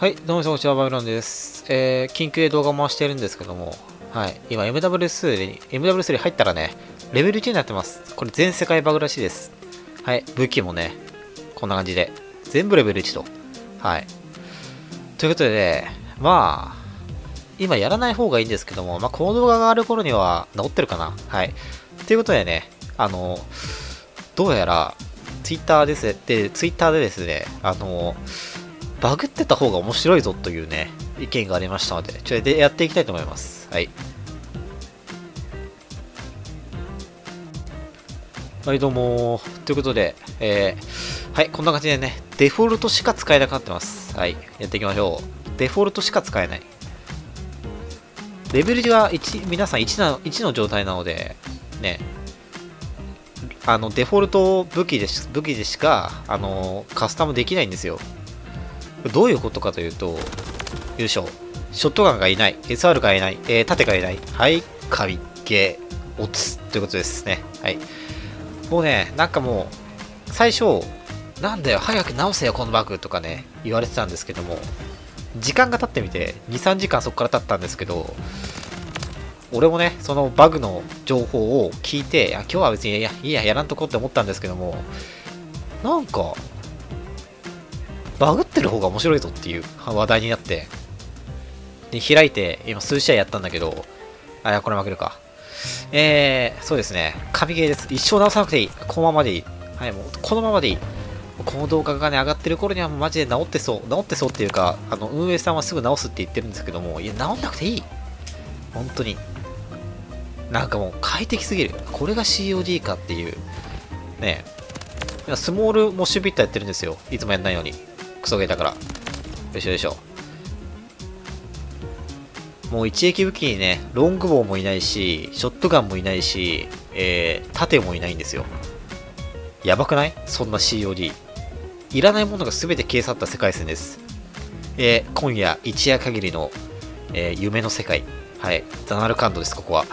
はい、どうもこんにちは、バビロンです。えー、緊急で動画回してるんですけども、はい、今 MW3 に、MW3 入ったらね、レベル1になってます。これ全世界バグらしいです。はい、武器もね、こんな感じで、全部レベル1と。はい。ということでね、まあ、今やらない方がいいんですけども、まあ、この動画がある頃には治ってるかな。はい。ということでね、あの、どうやら、ツイッターですで、ツイッターでですね、あの、バグってた方が面白いぞというね、意見がありましたので、ちょっとでやっていきたいと思います。はい。はい、どうもということで、えー、はい、こんな感じでね、デフォルトしか使えなくなってます。はい、やっていきましょう。デフォルトしか使えない。レベルが1、皆さん1な ,1 の状態なので、ね、あの、デフォルト武器でし武器でしか、あの、カスタムできないんですよ。どういうことかというと、よいしょ。ショットガンがいない。SR がいない。えー、盾がいない。はい、神ゲー、オツ。ということですね。はい。もうね、なんかもう、最初、なんだよ、早く直せよ、このバグとかね、言われてたんですけども、時間が経ってみて、2、3時間そこから経ったんですけど、俺もね、そのバグの情報を聞いて、い今日は別にいやいいや、やらんとこって思ったんですけども、なんか、バグってる方が面白いぞっていう話題になって、で、開いて、今数試合やったんだけど、あ、いや、これ負けるか。えー、そうですね、神ゲーです。一生直さなくていい。このままでいい。はい、もう、このままでいい。この動画がね、上がってる頃にはもうマジで治ってそう。治ってそうっていうか、あの、運営さんはすぐ直すって言ってるんですけども、いや、治んなくていい。本当に。なんかもう快適すぎる。これが COD かっていう。ね。スモールも守備ってやってるんですよ。いつもやんないように。クソゲーだから。よいしょよいしょ。もう一撃武器にね、ロングボウもいないし、ショットガンもいないし、えー、盾もいないんですよ。やばくない？そんな COD。いらないものが全て消え去った世界線です。えー、今夜一夜限りの、えー、夢の世界。はい。ザナルカンドです、ここは。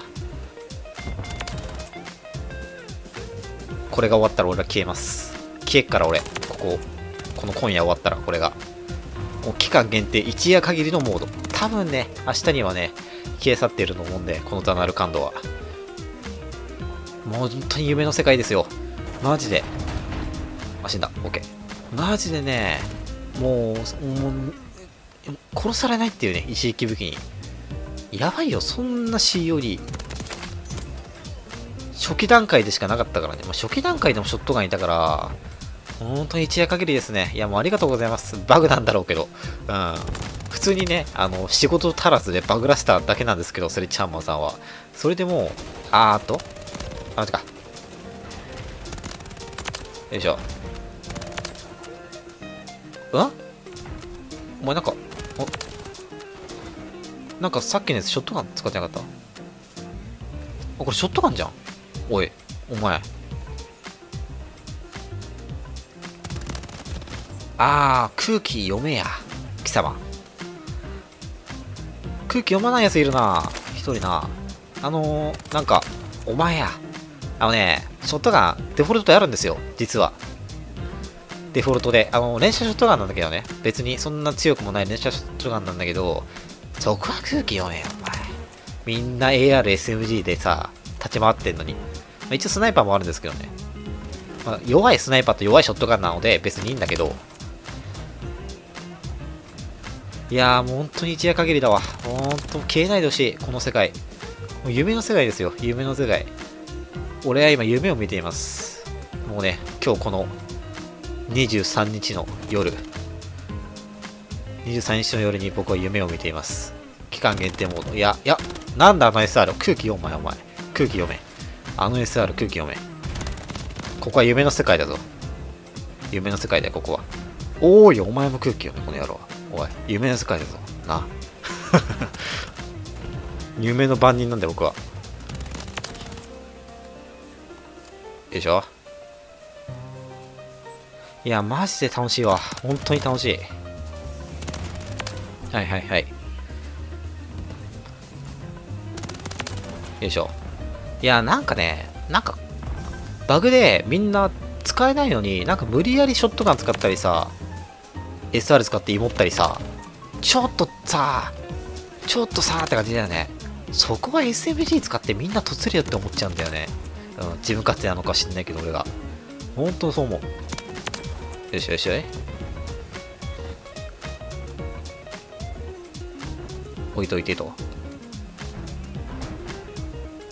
これが終わったら俺は消えます。消えっから俺、ここ、この今夜終わったらこれが。もう期間限定一夜限りのモード。多分ね、明日にはね、消え去っていると思うんで、このザナルカンドは。もう本当に夢の世界ですよ。マジで。あ、死んだ。オッケー。マジでね、もう、もう、殺されないっていうね、一撃武器に。やばいよ、そんな COD。初期段階でしかなかったからね。まあ、初期段階でもショットガンいたから、本当に一夜限りですね。いや、もうありがとうございます。バグなんだろうけど。うん。普通にね、あの、仕事足らずでバグらせただけなんですけど、それチャンマンさんは。それでもう、あーっと、あ、待ってか。よいしょ。うん？お前なんか、お？なんかさっきのやつショットガン使ってなかった？あ、これショットガンじゃん。おい、お前。あー、空気読めや。貴様。空気読まないやついるな。一人な。あのー、なんか、お前や。あのね、ショットガン、デフォルトであるんですよ。実は。デフォルトで。あの、連射ショットガンなんだけどね。別にそんな強くもない連射ショットガンなんだけど、そこは空気読めよ、お前。みんな AR、SMG でさ、立ち回ってんのに。まあ、一応スナイパーもあるんですけどね。まあ、弱いスナイパーと弱いショットガンなので別にいいんだけど、いやーもう本当に一夜限りだわ。本当消えないでほしい、この世界。もう夢の世界ですよ、夢の世界。俺は今夢を見ています。もうね、今日この23日の夜、23日の夜に僕は夢を見ています。期間限定モード。いや、いや、なんだあの SR、空気読め、お前。空気読め。あの SR、空気読め。ここは夢の世界だぞ。夢の世界だよ、ここは。おーい、お前も空気読め、この野郎は。おい、夢の世界だぞ。な。夢の番人なんだよ、僕は。よいしょ。いや、マジで楽しいわ。本当に楽しい。はいはいはい。よいしょ。いや、なんかね、なんか、バグでみんな使えないのに、なんか無理やりショットガン使ったりさ、SR 使って芋ったりさ、ちょっとさちょっとさーって感じだよね。そこは SMG 使ってみんな突れよって思っちゃうんだよね、うん、自分勝手なのか知んないけど俺が。本当そう思う。よしよしよし置いといてと。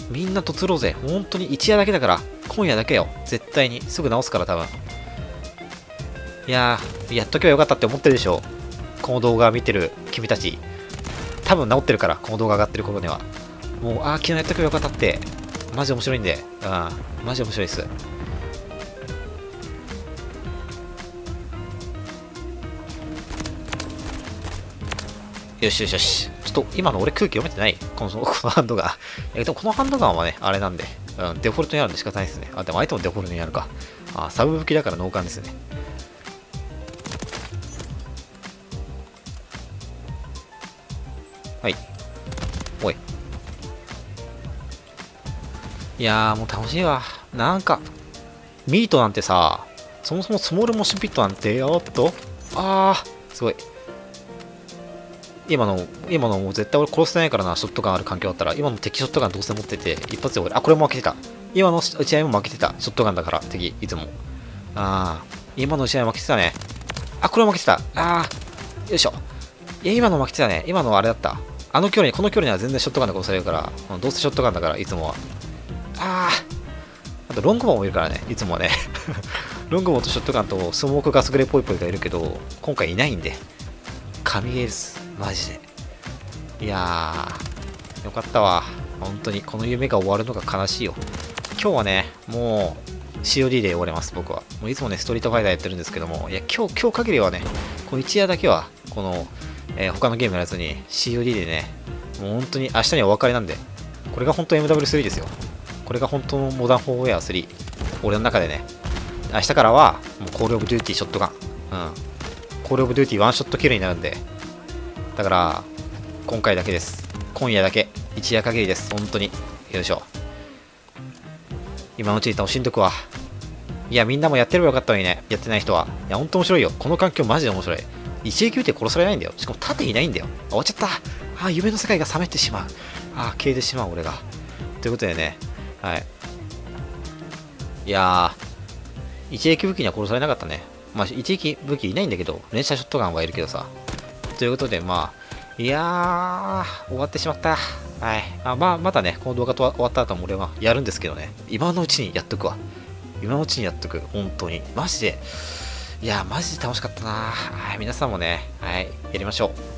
みんなとつろうぜ。本当に一夜だけだから。今夜だけよ。絶対に。すぐ直すから多分。いやー。やっとけばよかったって思ってるでしょこの動画見てる君たち多分治ってるからこの動画上がってる頃にはもうああ昨日やっとけばよかったってマジ面白いんでうんマジ面白いですよしよしよし。ちょっと今の俺空気読めてない？このこのハンドガン。えでもこのハンドガンはね、あれなんで、うん、デフォルトにあるんで仕方ないですね。あ、でも相手もデフォルトにあるか。あ、サブ武器だから脳幹ですね。はい。おい。いやーもう楽しいわ。なんか、ミートなんてさ、そもそもスモールモッシュピットなんて、おっと、あー、すごい。今の、今のもう絶対俺殺せないからな、ショットガンある環境だったら、今の敵ショットガンどうせ持ってて、一発で俺、あ、これも負けてた。今の打ち合いも負けてた。ショットガンだから、敵、いつも。ああ、今の打ち合い負けてたね。あ、これも負けてた。ああ、よいしょ。いや、今の負けてたね。今のあれだった。あの距離、この距離には全然ショットガンで殺されるから、どうせショットガンだから、いつもは。ああ、あとロングボウもいるからね、いつもはね。ロングボウとショットガンとスモークガスグレーポイポイがいるけど、今回いないんで。神エース。マジで。いやー、よかったわ。本当に、この夢が終わるのが悲しいよ。今日はね、もう、COD で終われます、僕は。もういつもね、ストリートファイターやってるんですけども、いや、今日、今日限りはね、この一夜だけは、この、えー、他のゲームやらずに、COD でね、もう本当に明日にはお別れなんで、これが本当 MW3 ですよ。これが本当の Modern Warfare 3。俺の中でね、明日からは、もう Call of Duty ショットガン。うん。 Call of Duty one shot kill になるんで、だから、今回だけです。今夜だけ。一夜限りです。本当に。よいしょ。今のうちに楽しんどくわ。いや、みんなもやってればよかったのにね。やってない人は。いや、ほんと面白いよ。この環境マジで面白い。一撃で殺されないんだよ。しかも盾いないんだよ。終わっちゃった。ああ、夢の世界が覚めてしまう。あ、消えてしまう、俺が。ということでね。はい。いやー、一撃武器には殺されなかったね。まあ、一撃武器いないんだけど、連射ショットガンはいるけどさ。ということで、まあ、いやー、終わってしまった。はい。あまあ、またね、この動画と終わった後も俺はやるんですけどね、今のうちにやっとくわ。今のうちにやっとく。本当に。マジで。いや、マジで楽しかったな。はい。皆さんもね、はい。やりましょう。